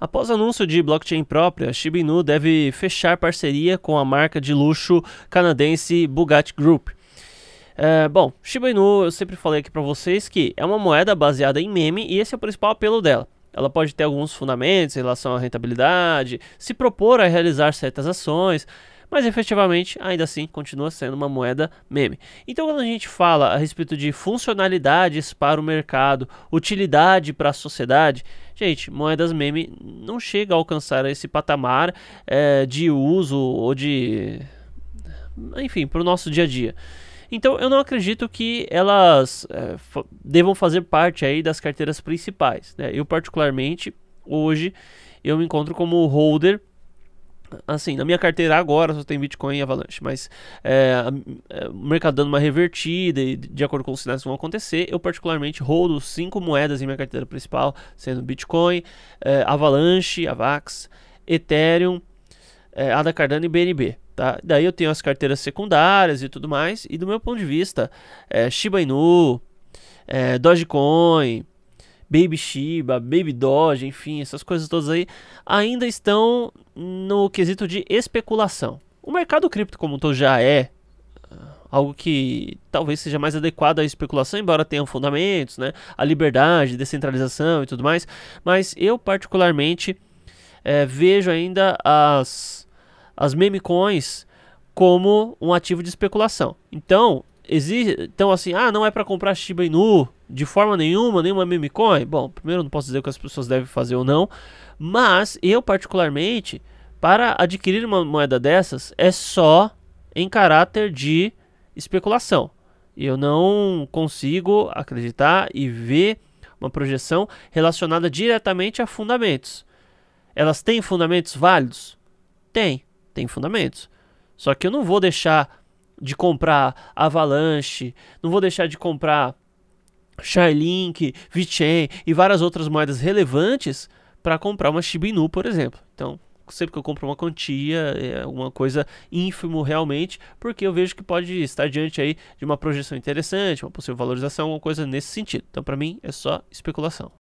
Após anúncio de blockchain própria, Shiba Inu deve fechar parceria com a marca de luxo canadense Bugatti Group. É, bom, Shiba Inu, eu sempre falei aqui para vocês que é uma moeda baseada em meme e esse é o principal apelo dela. Ela pode ter alguns fundamentos em relação à rentabilidade, se propor a realizar certas ações, mas efetivamente ainda assim continua sendo uma moeda meme. Então, quando a gente fala a respeito de funcionalidades para o mercado, utilidade para a sociedade, gente, moedas meme não chega a alcançar esse patamar é, de uso ou de. Enfim, para o nosso dia a dia. Então eu não acredito que elas é, devam fazer parte aí das carteiras principais. Né? Eu particularmente hoje eu me encontro como holder assim, na minha carteira agora só tem Bitcoin e Avalanche, mas é, é, o mercado dando uma revertida e de acordo com os sinais que vão acontecer, eu particularmente holdo cinco moedas em minha carteira principal, sendo Bitcoin, é, Avalanche, Avax, Ethereum, é, Ada Cardano e BNB. Tá? Daí eu tenho as carteiras secundárias e tudo mais, e do meu ponto de vista, é, Shiba Inu, é, Dogecoin, Baby Shiba, Baby Doge, enfim, essas coisas todas aí ainda estão no quesito de especulação. O mercado cripto como um todo já é ah, algo que talvez seja mais adequado à especulação, embora tenha fundamentos, né? A liberdade, descentralização e tudo mais. Mas eu particularmente é, vejo ainda as, as meme coins como um ativo de especulação. Então, existe, então assim, ah, não é para comprar Shiba Inu de forma nenhuma, nenhuma meme coin. Bom, primeiro não posso dizer o que as pessoas devem fazer ou não, mas eu particularmente para adquirir uma moeda dessas é só em caráter de especulação. Eu não consigo acreditar e ver uma projeção relacionada diretamente a fundamentos. Elas têm fundamentos válidos? Tem, tem fundamentos. Só que eu não vou deixar de comprar Avalanche, não vou deixar de comprar Charlink, VeChain e várias outras moedas relevantes para comprar uma Shiba Inu, por exemplo. Então, sempre que eu compro uma quantia, é uma coisa ínfimo realmente, porque eu vejo que pode estar diante aí de uma projeção interessante, uma possível valorização, alguma coisa nesse sentido. Então, para mim, é só especulação.